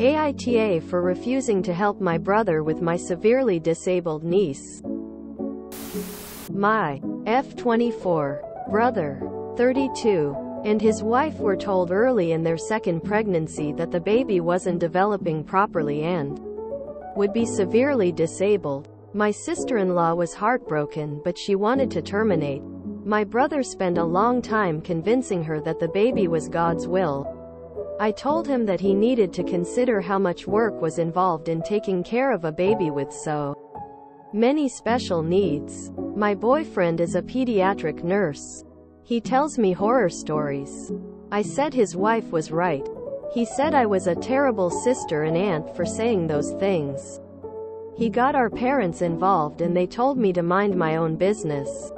AITA for refusing to help my brother with my severely disabled niece. My F24 brother, 32, and his wife were told early in their second pregnancy that the baby wasn't developing properly and would be severely disabled. My sister-in-law was heartbroken but she wanted to terminate. My brother spent a long time convincing her that the baby was God's will. I told him that he needed to consider how much work was involved in taking care of a baby with so many special needs. My boyfriend is a pediatric nurse. He tells me horror stories. I said his wife was right. He said I was a terrible sister and aunt for saying those things. He got our parents involved and they told me to mind my own business.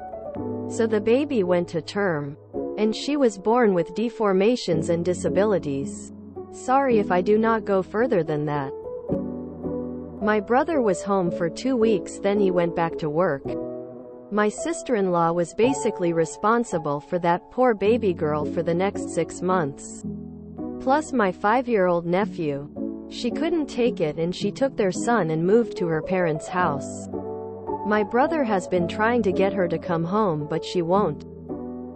So the baby went to term. And she was born with deformations and disabilities. Sorry if I do not go further than that. My brother was home for two weeks then he went back to work. My sister-in-law was basically responsible for that poor baby girl for the next six months. Plus my five-year-old nephew. She couldn't take it and she took their son and moved to her parents' house. My brother has been trying to get her to come home but she won't.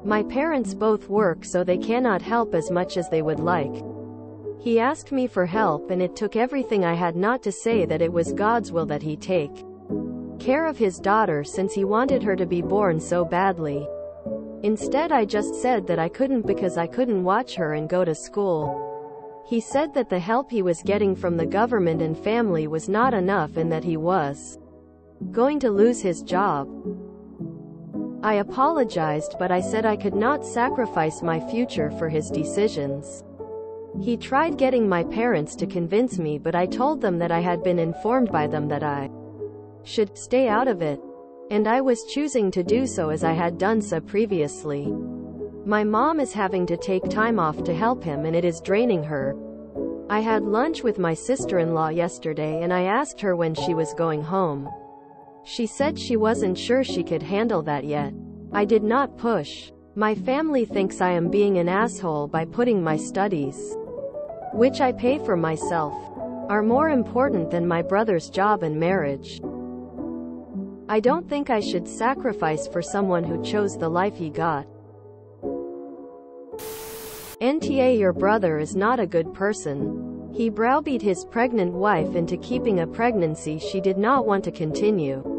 My parents both work so they cannot help as much as they would like. He asked me for help and it took everything I had not to say that it was God's will that he take care of his daughter since he wanted her to be born so badly. Instead I just said that I couldn't because I couldn't watch her and go to school. He said that the help he was getting from the government and family was not enough and that he was going to lose his job. I apologized but I said I could not sacrifice my future for his decisions. He tried getting my parents to convince me but I told them that I had been informed by them that I should stay out of it. And I was choosing to do so as I had done so previously. My mom is having to take time off to help him and it is draining her. I had lunch with my sister-in-law yesterday and I asked her when she was going home. She said she wasn't sure she could handle that yet. I did not push. My family thinks I am being an asshole by putting my studies, which I pay for myself, are more important than my brother's job and marriage. I don't think I should sacrifice for someone who chose the life he got. NTA your brother is not a good person. He browbeat his pregnant wife into keeping a pregnancy she did not want to continue.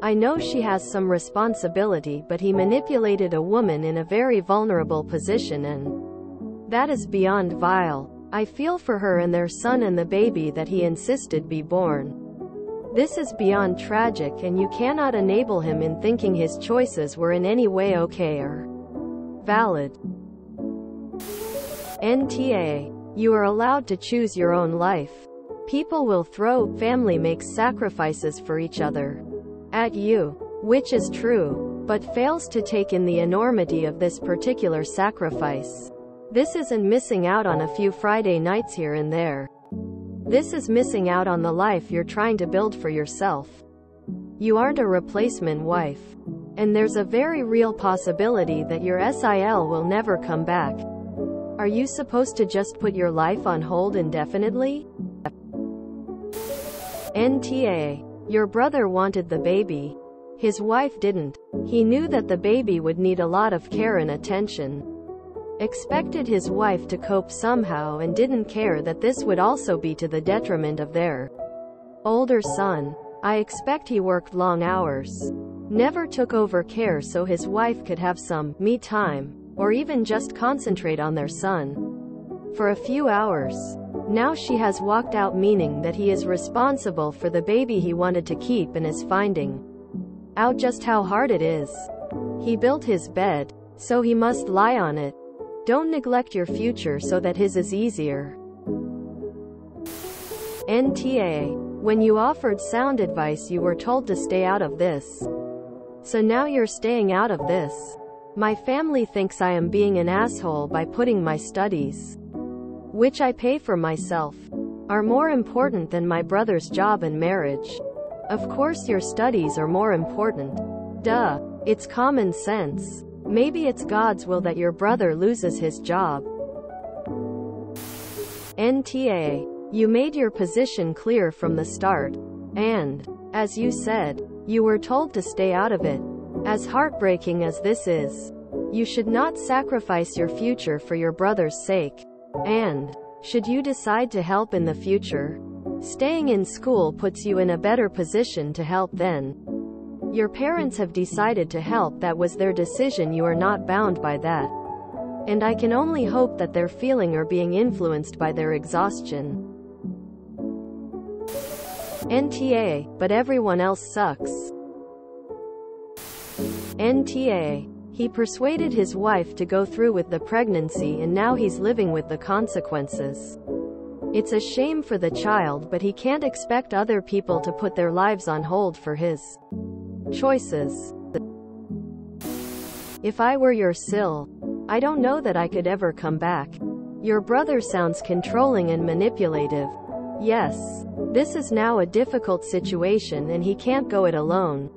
I know she has some responsibility but he manipulated a woman in a very vulnerable position and that is beyond vile. I feel for her and their son and the baby that he insisted be born. This is beyond tragic and you cannot enable him in thinking his choices were in any way okay or valid. NTA. You are allowed to choose your own life. People will throw, family makes sacrifices for each other. At you. Which is true. But fails to take in the enormity of this particular sacrifice. This isn't missing out on a few Friday nights here and there. This is missing out on the life you're trying to build for yourself. You aren't a replacement wife. And there's a very real possibility that your SIL will never come back. Are you supposed to just put your life on hold indefinitely? NTA. Your brother wanted the baby. His wife didn't. He knew that the baby would need a lot of care and attention expected his wife to cope somehow and didn't care that this would also be to the detriment of their older son. I expect he worked long hours. Never took over care so his wife could have some me time, or even just concentrate on their son. For a few hours. Now she has walked out meaning that he is responsible for the baby he wanted to keep and is finding out just how hard it is. He built his bed, so he must lie on it. Don't neglect your future so that his is easier. NTA. When you offered sound advice you were told to stay out of this. So now you're staying out of this. My family thinks I am being an asshole by putting my studies, which I pay for myself, are more important than my brother's job and marriage. Of course your studies are more important. Duh. It's common sense. Maybe it's God's will that your brother loses his job. NTA. You made your position clear from the start. And, as you said, you were told to stay out of it. As heartbreaking as this is, you should not sacrifice your future for your brother's sake. And, should you decide to help in the future, staying in school puts you in a better position to help then. Your parents have decided to help that was their decision you are not bound by that. And I can only hope that they're feeling or being influenced by their exhaustion. NTA, but everyone else sucks. NTA. He persuaded his wife to go through with the pregnancy and now he's living with the consequences. It's a shame for the child but he can't expect other people to put their lives on hold for his choices. If I were your Sil, I don't know that I could ever come back. Your brother sounds controlling and manipulative. Yes. This is now a difficult situation and he can't go it alone.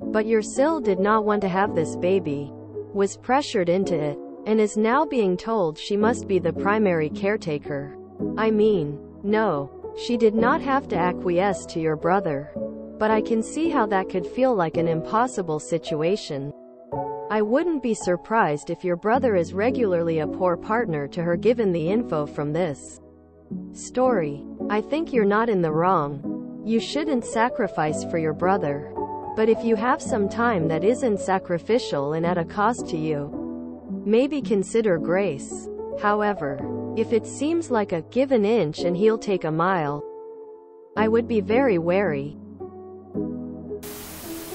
But your Sil did not want to have this baby, was pressured into it, and is now being told she must be the primary caretaker. I mean, no, she did not have to acquiesce to your brother. But I can see how that could feel like an impossible situation. I wouldn't be surprised if your brother is regularly a poor partner to her given the info from this story. I think you're not in the wrong. You shouldn't sacrifice for your brother. But if you have some time that isn't sacrificial and at a cost to you, maybe consider grace. However, if it seems like a give an inch and he'll take a mile, I would be very wary.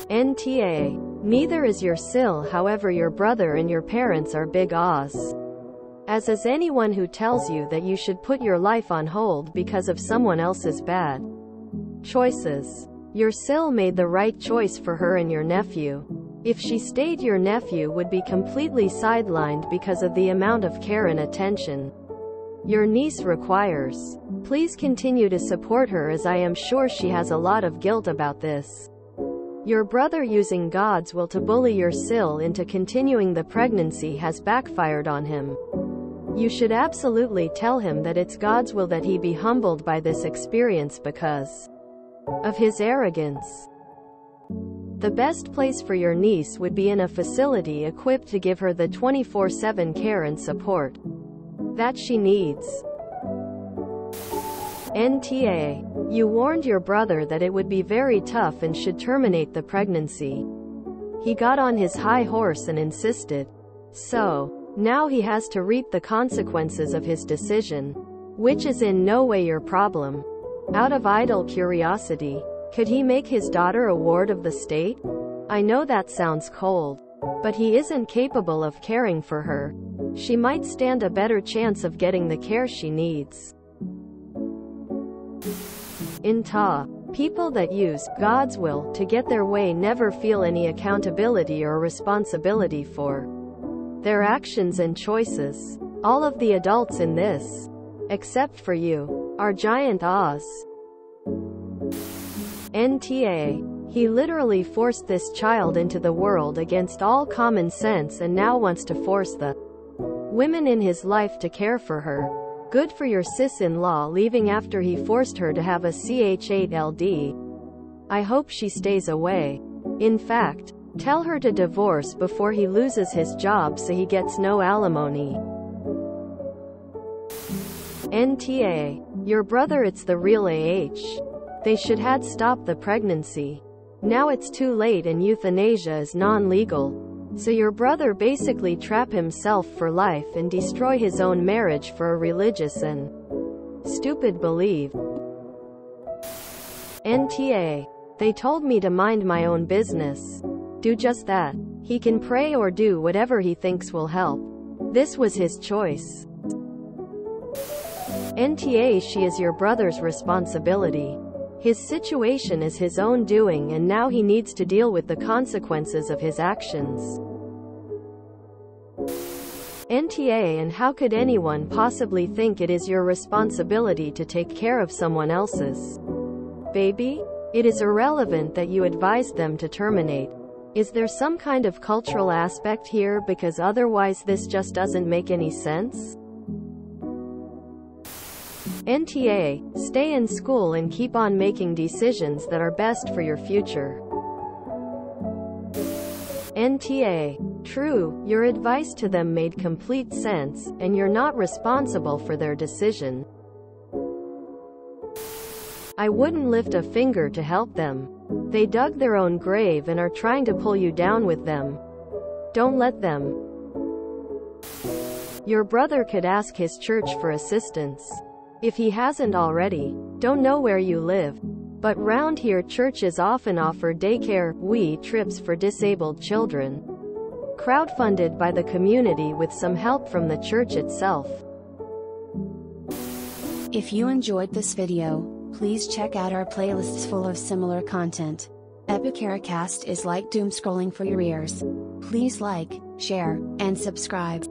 NTA. Neither is your Sil however your brother and your parents are big Oz. As is anyone who tells you that you should put your life on hold because of someone else's bad choices. Your Sil made the right choice for her and your nephew. If she stayed your nephew would be completely sidelined because of the amount of care and attention your niece requires. Please continue to support her as I am sure she has a lot of guilt about this. Your brother using God's will to bully your Sil into continuing the pregnancy has backfired on him. You should absolutely tell him that it's God's will that he be humbled by this experience because of his arrogance. The best place for your niece would be in a facility equipped to give her the 24-7 care and support that she needs. NTA. You warned your brother that it would be very tough and should terminate the pregnancy. He got on his high horse and insisted. So, now he has to reap the consequences of his decision. Which is in no way your problem. Out of idle curiosity, could he make his daughter a ward of the state? I know that sounds cold. But he isn't capable of caring for her. She might stand a better chance of getting the care she needs. In Ta, people that use God's will to get their way never feel any accountability or responsibility for their actions and choices. All of the adults in this, except for you, are giant Oz. NTA. He literally forced this child into the world against all common sense and now wants to force the women in his life to care for her. Good for your sis-in-law leaving after he forced her to have a CH8LD. I hope she stays away. In fact, tell her to divorce before he loses his job so he gets no alimony. NTA. Your brother it's the real AH. They should had stopped the pregnancy. Now it's too late and euthanasia is non-legal. So your brother basically trap himself for life and destroy his own marriage for a religious and stupid belief. NTA. They told me to mind my own business. Do just that. He can pray or do whatever he thinks will help. This was his choice. NTA She is your brother's responsibility. His situation is his own doing and now he needs to deal with the consequences of his actions. NTA and how could anyone possibly think it is your responsibility to take care of someone else's baby? It is irrelevant that you advised them to terminate. Is there some kind of cultural aspect here because otherwise this just doesn't make any sense? NTA, stay in school and keep on making decisions that are best for your future. NTA. True, your advice to them made complete sense, and you're not responsible for their decision. I wouldn't lift a finger to help them. They dug their own grave and are trying to pull you down with them. Don't let them. Your brother could ask his church for assistance. If he hasn't already. Don't know where you live. But round here churches often offer daycare, wee trips for disabled children. Crowdfunded by the community with some help from the church itself. If you enjoyed this video, please check out our playlists full of similar content. Epicaricast is like doom scrolling for your ears. Please like, share, and subscribe.